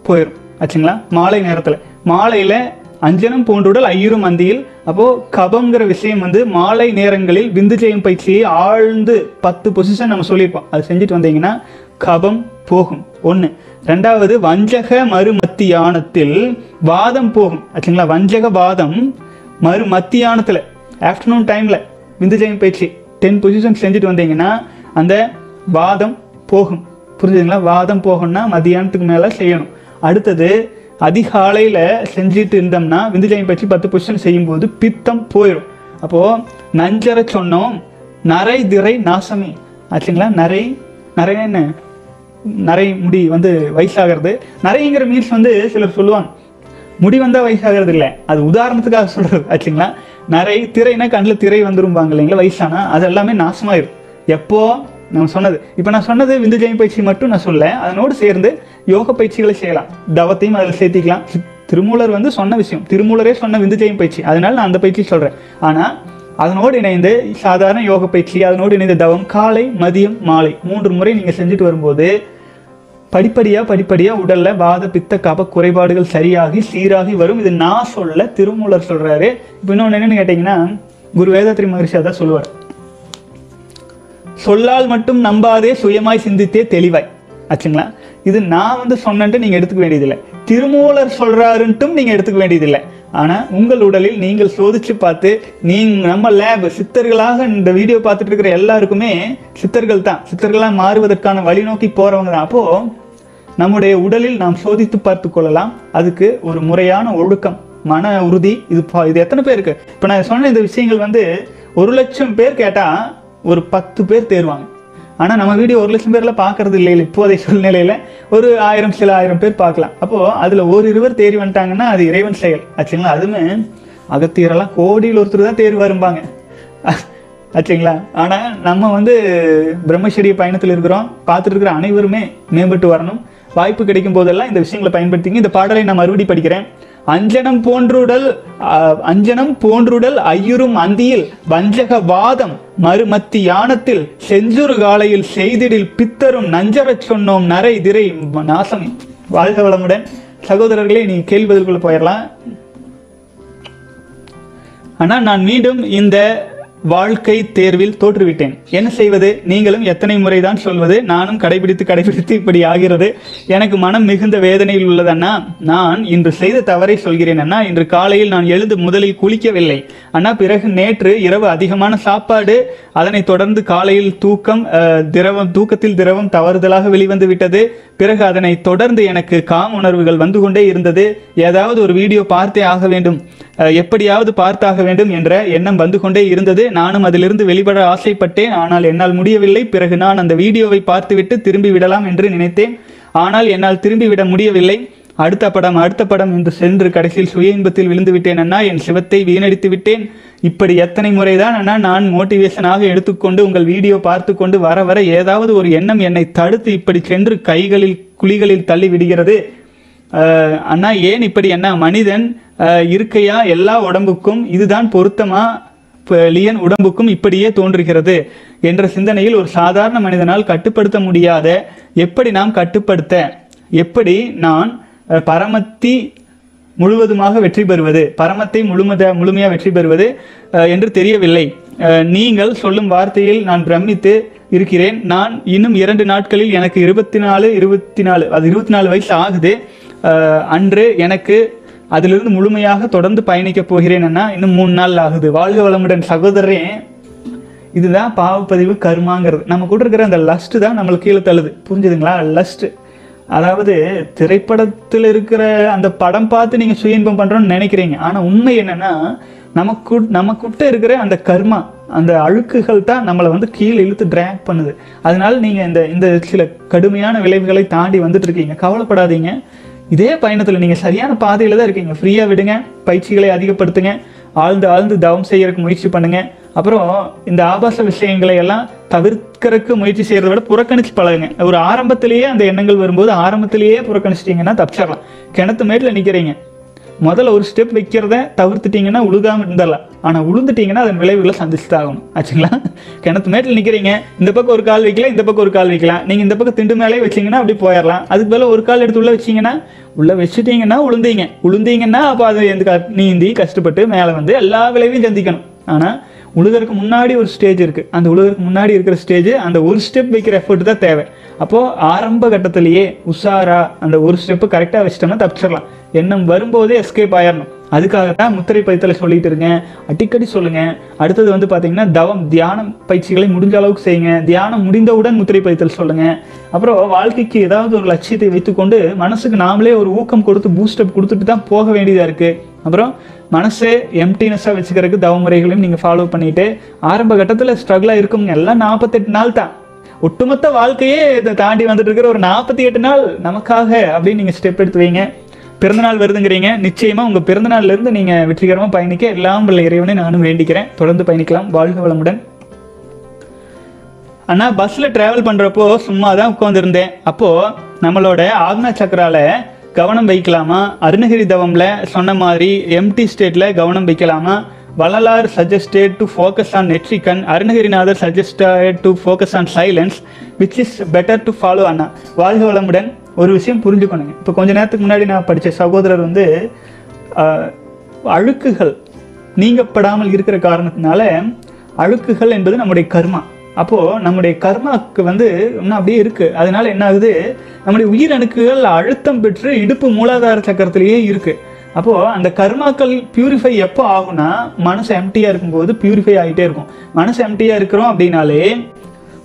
போயிடும் ஆச்சுங்களா? மாலை நேரத்தில். மாலையில் அஞ்சனம் போன்றுடல் ஐயரும் அந்தியில் அப்போ கபம்ங்கிற விஷயம் வந்து மாலை நேரங்களில் விந்து ஜெயம் பயிற்சியை ஆழ்ந்து பத்து பொசிஷன் நம்ம சொல்லியிருப்போம். அது செஞ்சுட்டு வந்தீங்கன்னா கபம் போகும். ஒண்ணு. ரெண்டாவது வஞ்சக மறுமத்தியானத்தில் வாதம் போகும். ஆச்சுங்களா? வஞ்சக வாதம் மறு மத்தியானத்தில் ஆஃப்டர்நூன் டைம்ல விந்து ஜெயம் பயிற்சி டென் பொசிஷன் செஞ்சுட்டு வந்தீங்கன்னா அந்த வாதம் போகும். புரிஞ்சுதுங்களா? வாதம் போகணும்னா மதியானத்துக்கு மேலே செய்யணும். அடுத்தது அதிகாலையில் செஞ்சுட்டு இருந்தோம்னா விந்துஜயம் பற்றி பத்து பொசிஷன் செய்யும்போது பித்தம் போயிடும் அப்போது நஞ்சரை சொன்னோம் நரை திரை நாசமே. ஆச்சுங்களா? நரை நிறைய என்ன? நரை முடி வந்து வயசாகிறது. நரைங்கிற மீன்ஸ் வந்து சிலர் சொல்லுவாங்க. முடி வந்தால் வயசாகிறது இல்லை. அது உதாரணத்துக்காக சொல்கிறது ஆச்சுங்களா? நிறை திரைனா கண்ணில் திரை வந்துரும்பாங்க இல்லைங்களா? வயசானா அது எல்லாமே நாசமாயிரும். எப்போது நம்ம சொன்னது. இப்போ நான் சொன்னது விந்து ஜெயம் பயிற்சி மட்டும் நான் சொல்ல அதனோடு சேர்ந்து யோக பயிற்சிகளை செய்யலாம். தவத்தையும் அதில் சேர்த்திக்கலாம். திருமூலர் வந்து சொன்ன விஷயம். திருமூலரே சொன்ன விந்து ஜெயம் பயிற்சி. அதனால நான் அந்த பயிற்சி சொல்கிறேன் ஆனால் அதனோடு இணைந்து சாதாரண யோக பயிற்சி அதனோடு இணைந்த தவம் காலை மதியம் மாலை மூன்று முறை நீங்கள் செஞ்சுட்டு வரும்போது படிப்படியாக படிப்படியாக உடலில் வாத பித்த கப குறைபாடுகள் சரியாகி சீராகி வரும். இது நான் சொல்ல திருமூலர் சொல்கிறாரு இப்போ இன்னொன்று என்னென்னு கேட்டிங்கன்னா குரு வேதாத்ரி மகரிஷி அதான் சொல்லுவார். சொல்லால் மட்டும் நம்பாதே சுயமாய் சிந்தித்தே தெளிவாய். ஆச்சுங்களா? இது நான் வந்து சொன்னன்ட்டு நீங்கள் எடுத்துக்க வேண்டியதில்லை. திருமூலர் சொல்கிறாருன்ட்டும் நீங்கள் எடுத்துக்க வேண்டியதில்லை. ஆனால் உங்கள் உடலில் நீங்கள் சோதிச்சு பார்த்து நீங்கள் நம்ம லேப் சித்தர்களாக இந்த வீடியோ பார்த்துட்டு இருக்கிற எல்லாருக்குமே சித்தர்கள் தான். சித்தர்களாக மாறுவதற்கான வழி நோக்கி போகிறவங்க தான். அப்போது நம்முடைய உடலில் நாம் சோதித்து பார்த்து கொள்ளலாம். அதுக்கு ஒரு முறையான ஒழுக்கம் மன உறுதி இது பா- இது எத்தனை பேருக்கு? இப்போ நான் சொன்ன இந்த விஷயங்கள் வந்து ஒரு லட்சம் பேர் கேட்டால் ஒரு பத்து பேர் தேர்வாங்க. ஆனால் நம்ம வீடியோ ஒரு லட்சம் பேரில் பார்க்கறது இல்லை இப்போதைய சூழ்நிலையில். ஒரு ஆயிரம் சில ஆயிரம் பேர் பார்க்கலாம். அப்போது அதில் ஒரு இருவர் தேறி வந்துட்டாங்கன்னா அது இறைவன் செயல். ஆச்சுங்களா? அதுவுமே அகத்தியரெல்லாம் கோடியில் ஒருத்தர் தான் தேர்வு வரும்பாங்க ஆச்சுங்களா? ஆனால் நம்ம வந்து பிரம்மச்சரிய பயணத்தில் இருக்கிறோம். பார்த்துட்டு இருக்கிற அனைவருமே மேம்பட்டு வரணும். வாய்ப்பு கிடைக்கும் போதெல்லாம் இந்த விஷயங்களை பயன்படுத்திங்க. இந்த பாடலை நான் மறுபடி படிக்கிறேன். அஞ்சனம் போன்றுடல் அஞ்சனம் போன்றுடல் ஐயுறும் அந்தியில் வஞ்சக வாதம் மறுமத்தி யானத்தில் செஞ்சுறு காலையில் செய்திடில் பித்தரும் நஞ்சரச் சொன்னோம் நரை திரை நாசம். வாழ்க வளமுடன். சகோதரர்களே நீ கேள்வி பதில்குள்ள போயிடலாம் ஆனால் நான் மீண்டும் இந்த வாழ்க்கை தேர்வில் தோற்றுவிட்டேன். என்ன செய்வது? நீங்களும் எத்தனை முறைதான் சொல்வது? நானும் கடைபிடித்து கடைபிடித்து இப்படி ஆகிறது. எனக்கு மனம் மிகுந்த வேதனையில் உள்ளதண்ணா நான் இன்று செய்த தவறை சொல்கிறேன் அண்ணா. இன்று காலையில் நான் எழுந்து முதலில் குளிக்கவில்லை. அண்ணா பிறகு நேற்று இரவு அதிகமான சாப்பாடு அதனைத் தொடர்ந்து காலையில் தூக்கம் திரவம் தூக்கத்தில் திரவம் தவறுதலாக வெளிவந்து விட்டது. பிறகு அதனை தொடர்ந்து எனக்கு காம் உணர்வுகள் வந்து கொண்டே இருந்தது. ஏதாவது ஒரு வீடியோ பார்த்தே ஆக வேண்டும். எப்படியாவது பார்த்தாக வேண்டும் என்ற எண்ணம் வந்து கொண்டே இருந்தது. நானும் அதிலிருந்து வெளிப்பட ஆசைப்பட்டேன். ஆனால் என்னால் முடியவில்லை. பிறகு நான் அந்த வீடியோவை பார்த்துவிட்டு திரும்பி விடலாம் என்று நினைத்தேன். ஆனால் என்னால் திரும்பி விட முடியவில்லை. அடுத்த படம் அடுத்த படம் என்று சென்று கடைசியில் சுய இன்பத்தில் விழுந்து விட்டேன். அண்ணா என் சிவத்தை வீணடித்து விட்டேன். இப்படி எத்தனை முறைதான் அண்ணா நான் மோட்டிவேஷனாக எடுத்துக்கொண்டு உங்கள் வீடியோ பார்த்து கொண்டு வர வர ஏதாவது ஒரு எண்ணம் என்னை தடுத்து இப்படி சென்று கைகளில் குழிகளில் தள்ளி விடுகிறது. அண்ணா ஏன் இப்படி அண்ணா? மனிதன் இருக்கையா? எல்லா உடம்புக்கும் இதுதான் பொருத்தமா? லியன் உடம்புக்கும் இப்படியே தோன்றுகிறது என்ற சிந்தனையில் ஒரு சாதாரண மனிதனால் கட்டுப்படுத்த முடியாத எப்படி நாம் கட்டுப்படுத்த? எப்படி நான் பரமத்தி முழுவதுமாக வெற்றி பெறுவது. பரமத்தை முழுமத முழுமையாக வெற்றி பெறுவது என்று தெரியவில்லை. நீங்கள் சொல்லும் வார்த்தையில் நான் பிரமித்து இருக்கிறேன். நான் இன்னும் இரண்டு நாட்களில் எனக்கு இருபத்தி நாலு இருபத்தி நாலு அது இருபத்தி நாலு வயசு ஆகுது. அன்று எனக்கு அதிலிருந்து முழுமையாக தொடர்ந்து பயணிக்க போகிறேன்னா இன்னும் மூணு நாள் ஆகுது. வாழ்க வளமுடன் சகோதரே இதுதான் பாவப்பதிவு கருமாங்கிறது. நம்ம கூட இருக்கிற அந்த லஸ்ட்டு தான் நம்மளுக்கு கீழே தள்ளுது. புரிஞ்சுதுங்களா? லஸ்ட்டு அதாவது திரைப்படத்தில் இருக்கிற அந்த படம் பார்த்து நீங்கள் சுய இன்பம் பண்ணுறோன்னு நினைக்கிறீங்க. ஆனால் உண்மை என்னென்னா நமக்கு நமக்குட்ட இருக்கிற அந்த கர்மா அந்த அழுக்குகள் தான் நம்மளை வந்து கீழே இழுத்து ட்ராக் பண்ணுது. அதனால நீங்கள் இந்த இந்த சில கடுமையான விளைவுகளை தாண்டி வந்துட்டு இருக்கீங்க. கவலைப்படாதீங்க. இதே பயணத்தில் நீங்கள் சரியான பாதையில் தான் இருக்கீங்க. ஃப்ரீயாக விடுங்க. பயிற்சிகளை அதிகப்படுத்துங்க. ஆழ்ந்து ஆழ்ந்து தவம் செய்யறதுக்கு முயற்சி பண்ணுங்கள் அப்புறம் இந்த ஆபாச விஷயங்களை எல்லாம் தவிர்க்கறதுக்கு முயற்சி செய்கிறத விட புறக்கணிச்சு பழகுங்க. ஒரு ஆரம்பத்திலேயே அந்த எண்ணங்கள் வரும்போது ஆரம்பத்திலேயே புறக்கணிச்சிட்டிங்கன்னா தப்பிச்சிடலாம். கிணத்து மேட்டில் நிற்கிறீங்க முதல்ல ஒரு ஸ்டெப் வைக்கிறத தவிர்த்துட்டீங்கன்னா உழுகாம இருந்துடலாம். ஆனால் உளுந்துட்டீங்கன்னா அதன் விளைவுகளை சந்திச்சு ஆகணும் ஆச்சுங்களா? கிணத்து மேட்டில் நிற்கிறீங்க இந்த பக்கம் ஒரு கால் வைக்கலாம் இந்த பக்கம் ஒரு கால் வைக்கலாம். நீங்கள் இந்த பக்கம் திண்டு மேலே வச்சீங்கன்னா அப்படி போயிடலாம். அதுக்கு மேலே ஒரு கால் எடுத்து உள்ளே வச்சிங்கன்னா உள்ளே வச்சுட்டீங்கன்னா உளுந்தீங்க. உளுந்தீங்கன்னா அப்போ அது எந்த க- நீந்தி கஷ்டப்பட்டு மேலே வந்து எல்லா விளைவையும் சந்திக்கணும். ஆனால் உழுகிறதுக்கு முன்னாடி ஒரு ஸ்டேஜ் இருக்குது அந்த உழுகிறதுக்கு முன்னாடி இருக்கிற ஸ்டேஜ் அந்த ஒரு ஸ்டெப் வைக்கிற எஃபர்ட் தான் தேவை. அப்போது ஆரம்ப கட்டத்திலேயே உஷாரா அந்த ஒரு ஸ்டெப்பு கரெக்டாக வச்சிட்டோம்னா தப்பிச்சிடலாம். எண்ணம் வரும்போதே எஸ்கேப் ஆயிடணும் அதுக்காக தான் முத்திரை பயிற்சியில் சொல்லிட்டு இருக்கேன். அடிக்கடி சொல்லுங்கள் அடுத்தது வந்து பார்த்தீங்கன்னா தவம் தியானம் பயிற்சிகளை முடிஞ்ச அளவுக்கு செய்யுங்க. தியானம் முடிந்தவுடன் முத்திரை பயிற்சியில் சொல்லுங்கள் அப்புறம் வாழ்க்கைக்கு ஏதாவது ஒரு லட்சியத்தை வைத்துக்கொண்டு மனசுக்கு நாமளே ஒரு ஊக்கம் கொடுத்து பூஸ்டப் கொடுத்துட்டு தான் போக வேண்டியதாக இருக்குது அப்புறம் மனசே எம்டினஸாக வச்சுக்கிறதுக்கு தவமுறைகளையும் நீங்கள் ஃபாலோ பண்ணிட்டு ஆரம்ப கட்டத்தில் ஸ்ட்ரகிளாக இருக்குங்க எல்லாம் நாற்பத்தெட்டு நாள் தான். ஒட்டுமொத்த வாழ்க்கையே இதை தாண்டி வந்துட்டு இருக்கிற ஒரு நாற்பத்தி எட்டு நாள் நமக்காக அப்படின்னு நீங்கள் ஸ்டெப் எடுத்து வைங்க. பிறந்தநாள் வருதுங்கிறீங்க. நிச்சயமாக உங்கள் பிறந்தநாள்லேருந்து நீங்கள் வெற்றிகரமாக பயணிக்க எல்லாம் உள்ள இறைவனை நானும் வேண்டிக்கிறேன். தொடர்ந்து பயணிக்கலாம். வாழ்க வளமுடன். அண்ணா பஸ்ஸில் ட்ராவல் பண்ணுறப்போ சும்மா தான் உட்காந்துருந்தேன் அப்போது நம்மளோட ஆக்னா சக்கரால கவனம் வைக்கலாமா? அருணகிரி தவம்ல சொன்ன மாதிரி எம்டி ஸ்டேட்ல கவனம் வைக்கலாமா? Vallalar suggested to focus on Netrikann Arunagirinathar suggested to focus on silence which is better to follow அண்ணா. வாழ்க வளமுடன். ஒரு விஷயம் புரிஞ்சுக்கணுங்க. இப்போ கொஞ்ச நேரத்துக்கு முன்னாடி நான் படித்த சகோதரர் வந்து அழுக்குகள் நீங்கப்படாமல் இருக்கிற காரணத்தினால அழுக்குகள் என்பது நம்முடைய கர்மா. அப்போது நம்முடைய கர்மாக்கு வந்து இன்னும் அப்படியே இருக்குது அதனால என்ன ஆகுது? நம்முடைய உயிரணுக்குகள் அழுத்தம் பெற்று இடுப்பு மூலாதார சக்கரத்திலேயே இருக்குது அப்போது அந்த கர்மாக்கள் பியூரிஃபை எப்போ ஆகும்னா மனசு எம்டியாக இருக்கும்போது பியூரிஃபை ஆகிட்டே இருக்கும். மனசு எம்டியாக இருக்கிறோம் அப்படின்னாலே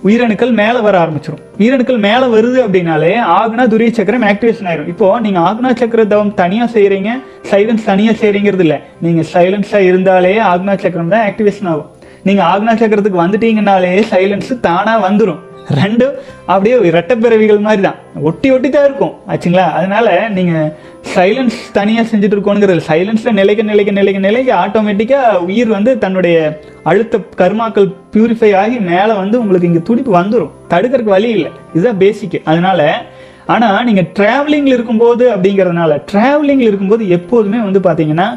உயிரணுக்கள் மேலே வர ஆரம்பிச்சிடும் உயிரணுக்கள் மேலே வருது அப்படின்னாலே ஆக்னா துரிய சக்கரம் ஆக்டிவேஷன் ஆயிரும். இப்போ நீங்க ஆக்னா சக்கர தவம் தனியா செய்கிறீங்க சைலன்ஸ் தனியா செய்கிறீங்கிறது இல்லை. நீங்க சைலன்ஸா இருந்தாலே ஆக்னா சக்கரம் தான் ஆக்டிவேஷன் ஆகும். நீங்க ஆக்னா சக்கரத்துக்கு வந்துட்டீங்கனாலே சைலன்ஸ் தானா வந்துடும் ரெண்டும் அப்படியே ரெட்டப்பிறவிகள் மாதிரி தான் ஒட்டி ஒட்டி தான் இருக்கும் ஆச்சுங்களா? அதனால நீங்க சைலன்ஸ் தனியா செஞ்சுட்டு இருக்கோங்கிறது சைலன்ஸ்ல நிலைக்க நிலைக்க நிலைக்க நிலைக்க ஆட்டோமேட்டிக்கா உயிர் வந்து தன்னுடைய அழுத்த கர்மாக்கள் பியூரிஃபை ஆகி மேலே வந்து உங்களுக்கு இங்க துடிப்பு வந்துடும் தடுக்கிறதுக்கு வழி இல்லை. இதுதான் பேசிக் அதனால ஆனால் நீங்கள் ட்ராவலிங்கில் இருக்கும்போது அப்படிங்கிறதுனால ட்ராவலிங்கில் இருக்கும்போது எப்போதுமே வந்து பார்த்தீங்கன்னா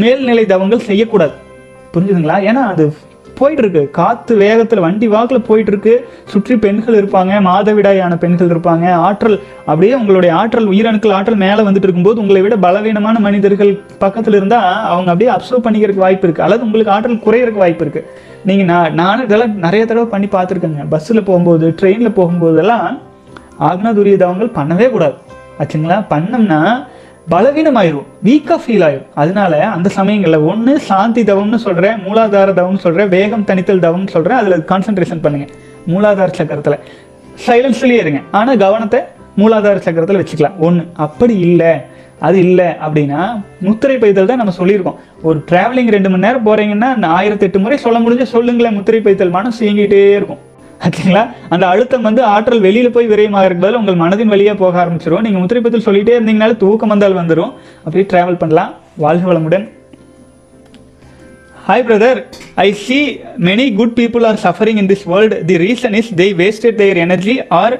மேல்நிலை தவங்கள் செய்யக்கூடாது. புரிஞ்சுதுங்களா? ஏன்னா அது போயிட்டு இருக்கு காத்து வண்டி வாக்கில் போயிட்டு இருக்கு சுற்றி பெண்கள் இருப்பாங்க மாதவிடாயான பெண்கள் இருப்பாங்க. ஆற்றல் அப்படியே உங்களுடைய ஆற்றல் உயிரணுக்கள் ஆற்றல் மேலே வந்துட்டு இருக்கும்போது உங்களை விட பலவீனமான மனிதர்கள் பக்கத்தில் இருந்தால் அவங்க அப்படியே அப்சர்வ் பண்ணிக்கிறதுக்கு வாய்ப்பு இருக்குது அல்லது உங்களுக்கு ஆற்றல் குறையிறதுக்கு வாய்ப்பு இருக்குது நீங்கள் நான் நானும் இதெல்லாம் நிறைய தடவை பண்ணி பார்த்துருக்கேங்க. பஸ்ஸில் போகும்போது ட்ரெயினில் போகும்போதெல்லாம் ஆக்னா தவங்கள் பண்ணவே கூடாது. ஆச்சுங்களா? பண்ணோம்னா பலவீனமாயிரும். வீக்காக ஃபீல் ஆயிரும். அதனால அந்த சமயங்களில் ஒன்று சாந்தி தவம்னு சொல்கிறேன் மூலாதார தவம்னு சொல்கிறேன் வேகம் தனித்தல் தவம்னு சொல்கிறேன் அதில் கான்சென்ட்ரேஷன் பண்ணுங்க. மூலாதார சக்கரத்தில். சைலன்ஸ்லேயே இருங்க. ஆனால் கவனத்தை மூலாதார சக்கரத்தில் வச்சுக்கலாம். ஒன்று அப்படி இல்லை அது இல்லை அப்படின்னா முத்திரை பைத்தல் தான் நம்ம சொல்லியிருக்கோம். ஒரு டிராவலிங் ரெண்டு மணி நேரம் போறீங்கன்னா ஆயிரத்தி எட்டு முறை சொல்ல முடிஞ்ச சொல்லுங்களேன் முத்திரை பைத்தல் மனசு இயங்கிட்டே இருக்கும். ஆச்சுங்களா அந்த அழுத்தம் வந்து ஆற்றல் வெளியில் போய் விரயமாகிறதுக்கு இருக்கிறதால உங்கள் மனதின் வழியாக போக ஆரம்பிச்சிடும் நீங்கள் முத்திரை சொல்லிகிட்டே இருந்தீங்கனால தூக்கம் வந்தால் வந்துடும் அப்படியே ட்ராவல் பண்ணலாம். வாழ்க வளமுடன். Hi brother I see many good people are suffering in this world the reason is they wasted their energy or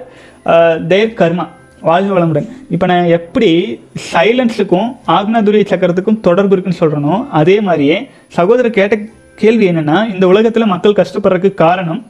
their karma வாழ்க வளமுடன். இப்போ நான் எப்படி சைலன்ஸுக்கும் ஆக்னாதுரிய சக்கரத்துக்கும் தொடர்பு இருக்குன்னு சொல்கிறனோ அதே மாதிரியே சகோதரர் கேட்ட கேள்வி என்னென்னா இந்த உலகத்தில் மக்கள் கஷ்டப்படுறதுக்கு காரணம்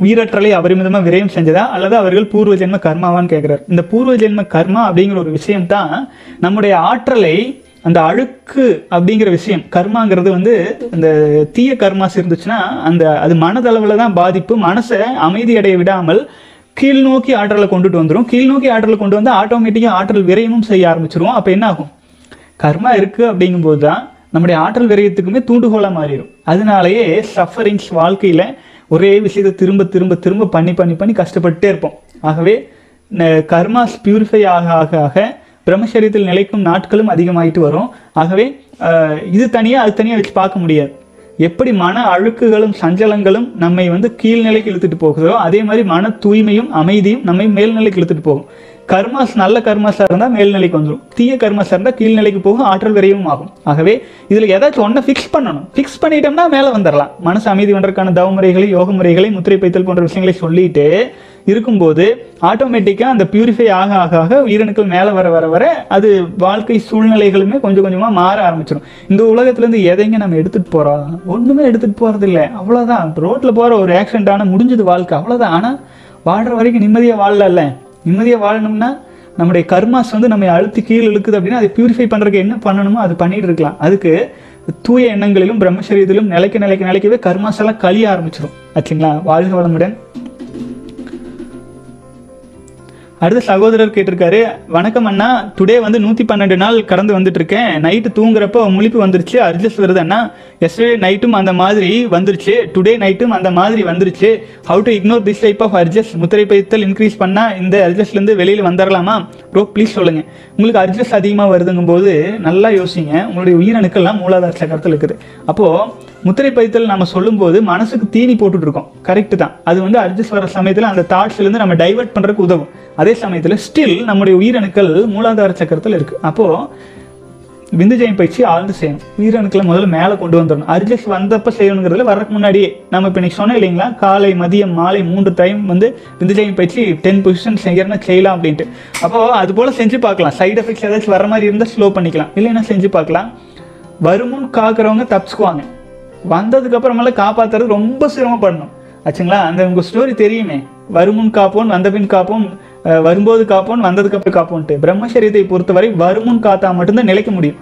உயிரற்றலை அபரிமிதமாக விரயம் செஞ்சதா அல்லது அவர்கள் பூர்வ ஜென்ம கர்மாவான்னு கேட்குறாரு இந்த பூர்வ ஜென்ம கர்மா அப்படிங்கிற ஒரு விஷயம் தான் நம்முடைய ஆற்றலை அந்த அழுக்கு அப்படிங்கிற விஷயம் கர்மாங்கிறது வந்து அந்த தீய கர்மாஸ் இருந்துச்சுன்னா அந்த அது மனதளவில் தான் பாதிப்பு. மனசை அமைதியடைய விடாமல் கீழ் நோக்கி ஆற்றலை கொண்டுட்டு வந்துடும் கீழ் நோக்கி ஆற்றலை கொண்டு வந்து ஆட்டோமேட்டிக்காக ஆற்றல் விரயமும் செய்ய ஆரம்பிச்சிருவோம் அப்போ என்ன ஆகும் கர்மா இருக்குது அப்படிங்கும்போது தான் நம்முடைய ஆற்றல் விரயத்துக்குமே தூண்டுகோலாக மாறிடும் அதனாலேயே சஃபரிங்ஸ் வாழ்க்கையில் ஒரே விஷயத்தை திரும்ப திரும்ப திரும்ப பண்ணி பண்ணி பண்ணி கஷ்டப்பட்டுட்டே இருப்போம். ஆகவே கர்மாஸ் பியூரிஃபை ஆக ஆக ஆக பிரம்மச்சரியத்தில் நிலைக்கும் நாட்களும் அதிகமாகிட்டு வரும். ஆகவே இது தனியாக அது தனியாக வச்சு பார்க்க முடியாது. எப்படி மன அழுக்குகளும் சஞ்சலங்களும் நம்மை வந்து கீழ்நிலைக்கு இழுத்துட்டு போகுதோ அதே மாதிரி மன தூய்மையும் அமைதியும் நம்மை மேல்நிலைக்கு இழுத்துட்டு போகும். கர்மாஸ் நல்ல கர்மாஸாக இருந்தால் மேல்நிலைக்கு வந்துடும் தீய கர்மாஸாக இருந்தால் கீழ்நிலைக்கு போகும் ஆற்றல் விரைவும் ஆகும். ஆகவே இதில் ஏதாச்சும் ஒன்றை ஃபிக்ஸ் பண்ணணும். ஃபிக்ஸ் பண்ணிட்டோம்னா மேலே வந்துடலாம் மனசு அமைதி பண்ணுறதுக்கான தவ முறைகளை யோக முறைகளை முத்திரை பைத்தல் போன்ற விஷயங்களை சொல்லிட்டு இருக்கும்போது ஆட்டோமேட்டிக்காக அந்த பியூரிஃபை ஆக ஆக ஆக உயிரணுக்கள் மேலே வர வர வர அது வாழ்க்கை சூழ்நிலைகளுமே கொஞ்சம் கொஞ்சமாக மாற ஆரம்பிச்சிடும் இந்த உலகத்துலேருந்து எதைங்க நம்ம எடுத்துகிட்டு போகிறோம் ஒன்றுமே எடுத்துகிட்டு போகிறது இல்லை அவ்வளோதான் ரோட்டில் போகிற ஒரு ஆக்சிடென்ட் ஆனால் முடிஞ்சது வாழ்க்கை. அவ்வளோதான் ஆனால் வாழ்கிற வரைக்கும் நிம்மதியாக வாழல நிம்மதியாக வாழணும்னா நம்முடைய கர்மாஸ் வந்து நம்ம அழுத்தி கீழே இழுக்குது அப்படின்னா அதை பியூரிஃபை பண்ணுறதுக்கு என்ன பண்ணணுமோ அது பண்ணிட்டு இருக்கலாம். அதுக்கு தூய எண்ணங்களிலும் பிரம்மசரியத்திலும் நிலைக்க நிலைக்க நிலைக்கவே கர்மாஸ் எல்லாம் கழிய ஆரம்பிச்சிடும் ஆச்சுங்களா? வாழ்க வளமுடன். அடுத்த சகோதரர் கேட்டிருக்காரு வணக்கம் அண்ணா. டுடே வந்து நூற்றி பன்னெண்டு நாள் கடந்து வந்துட்டு இருக்கேன் நைட்டு தூங்குறப்போ முழிப்பு வந்துருச்சு. அட்ஜஸ்ட் வருது அண்ணா. எஸ்டர்டே நைட்டும் அந்த மாதிரி வந்துருச்சு. டுடே நைட்டும் அந்த மாதிரி வந்துருச்சு. How to ignore this type of adjust முத்திரை பைத்தல் இன்க்ரீஸ் பண்ணால் இந்த அட்ஜஸ்ட்லேருந்து வெளியில் வந்துடலாமா ப்ரோ ப்ளீஸ் சொல்லுங்கள் உங்களுக்கு அட்ஜஸ்ட் அதிகமாக வருதுங்கும் போது நல்லா யோசிங்க. உங்களுடைய உயிரணுக்கள்லாம் மூலாதார சக்கரத்தில் இருக்குது. அப்போது முத்திரை பதித்தல் நம்ம சொல்லும்போது மனசுக்கு தீனி போட்டுட்டு இருக்கோம் கரெக்டு தான். அது வந்து அட்ஜஸ்ட் வர சமயத்தில் அந்த தாட்ஸ்லேருந்து நம்ம டைவர்ட் பண்ணுறதுக்கு உதவும். அதே சமயத்தில் ஸ்டில் நம்முடைய உயிரணுக்கள் மூலாதார சக்கரத்தில் இருக்குது அப்போது விந்துஜயம் பயிற்சி ஆழ்ந்து செய்யணும். உயிரணுக்களை முதல்ல மேலே கொண்டு வந்துடணும். அர்ஜஸ் வந்தப்போ செய்யணுங்கிறதுல வரக்கு முன்னாடியே நம்ம இப்போ நீங்கள் சொன்னோம் இல்லைங்களா? காலை மதியம் மாலை மூன்று டைம் வந்து விந்துஜயம் பயிற்சி டென் பொசிஷன் செய்யறதுனா செய்யலாம் அப்படின்ட்டு. அப்போ அது போல் செஞ்சு பார்க்கலாம். சைட் எஃபெக்ட்ஸ் ஏதாச்சும் வர மாதிரி இருந்தால் ஸ்லோ பண்ணிக்கலாம். இல்லைன்னா செஞ்சு பார்க்கலாம். வருமுன் காக்குறவங்க தப்பிச்சுக்குவாங்க. வந்ததுக்கு அப்புறமெல்லாம் காப்பாத்துறது ரொம்ப சிரமப்படணும் ஆச்சுங்களா? அந்த உங்க ஸ்டோரி தெரியுமே. வருமுன் காப்போன் வந்தபின் காப்போம் வரும்போது காப்போன் வந்ததுக்கு அப்புறம் காப்போன்ட்டு. பிரம்மசரியத்தை பொறுத்தவரை வருமுன் காத்தா மட்டும்தான் நிலைக்க முடியும்.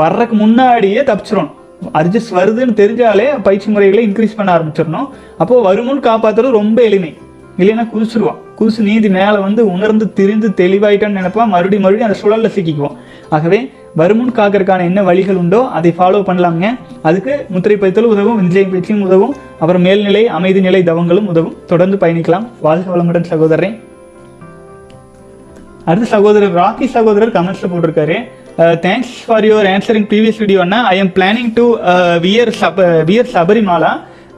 வர்றதுக்கு முன்னாடியே தப்பிச்சிடணும் அட்ஜஸ்ட் வருதுன்னு தெரிஞ்சாலே பயிற்சி முறைகளை இன்க்ரீஸ் பண்ண ஆரம்பிச்சிடணும். அப்போ வருமுன் காப்பாத்துறது ரொம்ப எளிமை. இல்லைன்னா குதிச்சிருவான். குதிச்சு நீந்தி மேலே வந்து உணர்ந்து திரிந்து தெளிவாயிட்டான்னு நினைப்பான். மறுபடியும் மறுபடியும் அந்த சுழல்ல சிக்கிக்குவோம் ஆகவே வருமுன் காக்கிறதுக்கான என்ன வழிகள் உண்டோ அதை ஃபாலோ பண்ணலாங்க அதுக்கு முத்திரை பைத்தலும் உதவும் விஞ்சயம் பயிற்சியும் உதவும் அப்புறம் மேல்நிலை அமைதி நிலை தவங்களும் உதவும். தொடர்ந்து பயணிக்கலாம். வாழ்க வளமுடன் சகோதரன் அடுத்த சகோதரர் ராக்கி சகோதரர் கமெண்ட்ஸில் போட்டிருக்காரு. Thanks for your answering previous வீடியோன்னா I am planning to wear சப wear Sabarimala.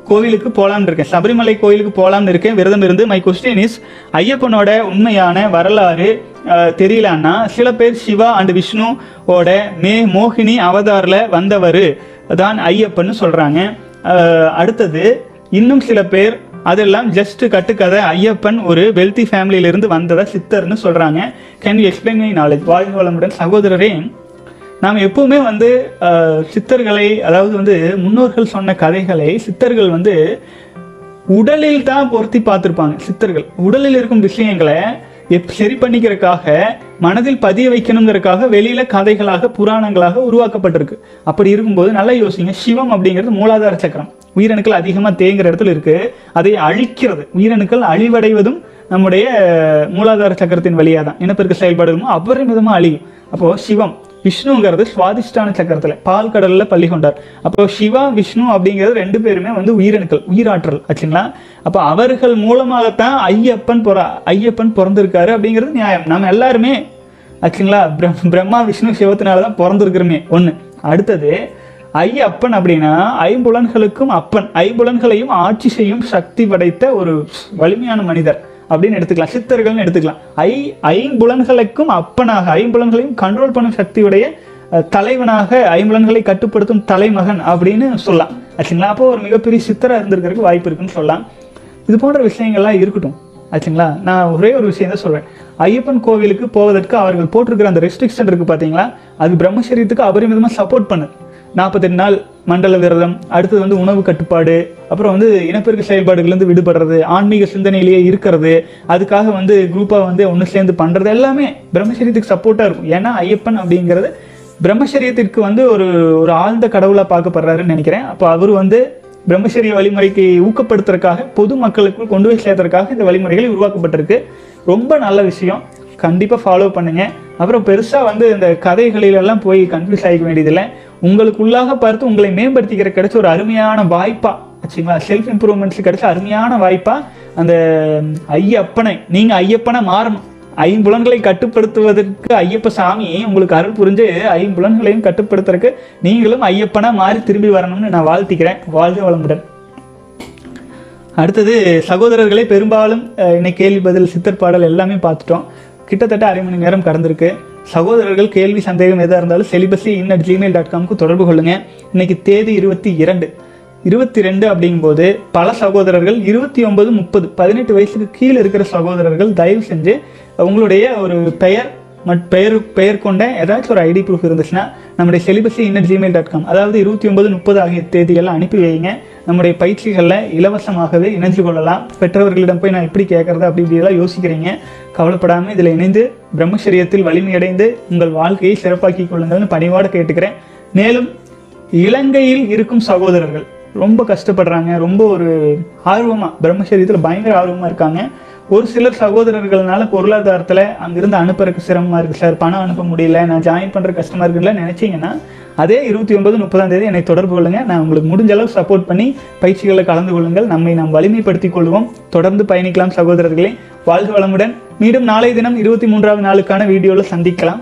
கோவிலுக்கு போகலான்னு இருக்கேன். சபரிமலை கோயிலுக்கு போகலான்னு இருக்கேன். விரதம் இருந்து மை கொஸ்டின் இஸ் ஐயப்பனோட உண்மையான வரலாறு தெரியலன்னா சில பேர் சிவா அண்ட் விஷ்ணுவோட மே மோகினி அவதாரில் வந்தவர் தான் ஐயப்பன்னு சொல்கிறாங்க அடுத்தது இன்னும் சில பேர் அதெல்லாம் ஜஸ்ட் கட்டுக்கதை ஐயப்பன் ஒரு வெல்தி ஃபேமிலியிலிருந்து வந்ததை சித்தர்னு சொல்கிறாங்க can you explain my knowledge வாழ்க வளமுடன் சகோதரரே நாம் எப்பவுமே வந்து சித்தர்களை அதாவது வந்து முன்னோர்கள் சொன்ன கதைகளை சித்தர்கள் வந்து உடலில் தான் பொருத்தி பார்த்துருப்பாங்க சித்தர்கள். உடலில் இருக்கும் விஷயங்களை எப் சரி பண்ணிக்கிறதுக்காக மனதில் பதிய வைக்கணுங்கிறதுக்காக வெளியில கதைகளாக புராணங்களாக உருவாக்கப்பட்டிருக்கு. அப்படி இருக்கும்போது நல்லா யோசிங்க சிவம் அப்படிங்கிறது மூலாதார சக்கரம். உயிரணுக்கள் அதிகமாக தேங்குற இடத்துல இருக்கு அதை அழிக்கிறது. உயிரணுக்கள் அழிவடைவதும் நம்முடைய மூலாதார சக்கரத்தின் வழியாக தான் இனப்பெருக்க செயல்பாடுகளும் அபரிமிதமாக அழியும். அப்போ சிவம் விஷ்ணுங்கிறது சுவாதிஷ்டான சக்கரத்தில் பால் கடலில் பள்ளி கொண்டார். அப்போ சிவா விஷ்ணு அப்படிங்கிறது ரெண்டு பேருமே வந்து உயிரணுக்கள் உயிராற்றல் ஆச்சுங்களா? அப்போ அவர்கள் மூலமாகத்தான் ஐயப்பன் பொற ஐயப்பன் பிறந்திருக்காரு அப்படிங்கிறது நியாயம். நம்ம எல்லாருமே ஆச்சுங்களா பிரம் பிரம்மா விஷ்ணு சிவத்தினால தான் பிறந்திருக்கிறோமே ஒன்று அடுத்தது ஐயப்பன் அப்படின்னா ஐம்புலன்களுக்கும் அப்பன் ஐம்புலன்களையும் ஆட்சி செய்யும் சக்தி படைத்த ஒரு வலிமையான மனிதர். அப்படின்னு எடுத்துக்கலாம். சித்தர்கள்னு எடுத்துக்கலாம். ஐ ஐம்புலன்களுக்கும் அப்பனாக ஐம்புலன்களையும் கண்ட்ரோல் பண்ணும் சக்தியுடைய தலைவனாக ஐம்புலன்களை கட்டுப்படுத்தும் தலைமகன் அப்படின்னு சொல்லலாம். ஆச்சுங்களா? அப்போ ஒரு மிகப்பெரிய சித்தராக இருந்திருக்கிறதுக்கு வாய்ப்பு இருக்குன்னு சொல்லலாம். இது போன்ற விஷயங்கள்லாம் இருக்கட்டும். ஆச்சுங்களா? நான் ஒரே ஒரு விஷயம் தான் சொல்றேன். ஐயப்பன் கோவிலுக்கு போவதற்கு அவர்கள் போட்டிருக்கிற அந்த ரெஸ்ட்ரிக்ஷன் இருக்கு பார்த்தீங்களா அது பிரம்மச்சரியத்துக்கு அபரிமிதமாக சப்போர்ட் பண்ணுது. நாற்பத்தெட்டு நாள் மண்டல விரதம் அடுத்தது வந்து உணவு கட்டுப்பாடு அப்புறம் வந்து இனப்பெருக்க செயல்பாடுகள்லேருந்து விடுபடுறது ஆன்மீக சிந்தனையிலேயே இருக்கிறது அதுக்காக வந்து குரூப்பாக வந்து ஒன்று சேர்ந்து பண்ணுறது எல்லாமே பிரம்மச்சரியத்துக்கு சப்போர்ட்டாக இருக்கும். ஏன்னா ஐயப்பன் அப்படிங்கிறது பிரம்மச்சரியத்திற்கு வந்து ஒரு ஒரு ஆழ்ந்த கடவுளாக பார்க்கப்படுறாருன்னு நினைக்கிறேன். அப்போ அவர் வந்து பிரம்மச்சரிய வழிமுறைக்கு ஊக்கப்படுத்துறதுக்காக பொது மக்களுக்குள் கொண்டு போய் சேர்த்துறதுக்காக இந்த வழிமுறைகள் உருவாக்கப்பட்டிருக்கு. ரொம்ப நல்ல விஷயம். கண்டிப்பாக ஃபாலோ பண்ணுங்க. அப்புறம் பெருசாக வந்து இந்த கதைகளிலெல்லாம் போய் கன்ஃபியூஸ் ஆகிக்க வேண்டியதில்லை. உங்களுக்குள்ளாக பார்த்து உங்களை மேம்படுத்திக்கிற கிடைச்ச ஒரு அருமையான வாய்ப்பா ஆச்சுங்களா? செல்ஃப் இம்ப்ரூவ்மெண்ட்ஸ் கிடைச்ச அருமையான வாய்ப்பா அந்த ஐயப்பனை நீங்கள் ஐயப்பனை மாறணும். ஐம்புலன்களை கட்டுப்படுத்துவதற்கு ஐயப்ப சாமி உங்களுக்கு அருள் புரிஞ்சு ஐம்புலன்களையும் கட்டுப்படுத்துறதுக்கு நீங்களும் ஐயப்பனா மாறி திரும்பி வரணும்னு நான் வாழ்த்திக்கிறேன். வாழ்க வளமுடன். அடுத்தது சகோதரர்களே பெரும்பாலும் இன்னைக்கு கேள்வி பதில் சித்தர் பாடல் எல்லாமே பார்த்துட்டோம். கிட்டத்தட்ட அரை மணி நேரம் கடந்திருக்கு. சகோதரர்கள் கேள்வி சந்தேகம் எதாக இருந்தாலும் celibacy in at Gmail dot காம்க்கு தொடர்பு கொள்ளுங்கள் இன்றைக்கி தேதி இருபத்தி இரண்டு. இருபத்தி ரெண்டு அப்படிங்கும்போது பல சகோதரர்கள் இருபத்தி ஒன்பது முப்பது பதினெட்டு வயசுக்கு கீழே இருக்கிற சகோதரர்கள் தயவு செஞ்சு உங்களுடைய ஒரு பெயர் மட் பெயர் பெயர் கொண்ட ஏதாச்சும் ஒரு ஐடி ப்ரூஃப் இருந்துச்சுன்னா நம்முடைய celibacy in at Gmail dot com அதாவது இருபத்தி ஒன்பது முப்பது ஆகிய தேதிகளை அனுப்பி வைங்க. நம்முடைய பயிற்சிகளில் இலவசமாகவே இணைஞ்சு கொள்ளலாம். பெற்றவர்களிடம் போய் நான் எப்படி கேட்கறது அப்படி இப்படியெல்லாம் யோசிக்கிறீங்க. கவலைப்படாமல் இதில் இணைந்து பிரம்மச்சரியத்தில் வலிமையடைந்து உங்கள் வாழ்க்கையை சிறப்பாக்கிக் கொள்ளுங்கள்னு பணிவாட கேட்டுக்கிறேன். மேலும் இலங்கையில் இருக்கும் சகோதரர்கள் ரொம்ப கஷ்டப்படுறாங்க ரொம்ப ஒரு ஆர்வமாக பிரம்மச்சரியத்தில் பயங்கர ஆர்வமாக இருக்காங்க. ஒரு சிலர் சகோதரர்கள்னால பொருளாதாரத்தில் அங்கிருந்து அனுப்புறதுக்கு சிரமமாக இருக்குது சார் பணம் அனுப்ப முடியல நான் ஜாயின் பண்ணுற கஷ்டமாக இருக்குல்ல நினச்சிங்கன்னா அதே இருபத்தி ஒன்பது முப்பதாம் தேதி என்னை தொடர்பு கொள்ளுங்கள் நான் உங்களுக்கு முடிஞ்ச அளவு சப்போர்ட் பண்ணி பயிற்சிகளை கலந்து கொள்ளுங்கள். நம்மை நாம் வலிமைப்படுத்திக் கொள்வோம். தொடர்ந்து பயணிக்கலாம் சகோதரர்களே. வாழ்க வளமுடன். மீண்டும் நாளை தினம் இருபத்தி மூன்றாவது நாளுக்கான வீடியோவில் சந்திக்கலாம்.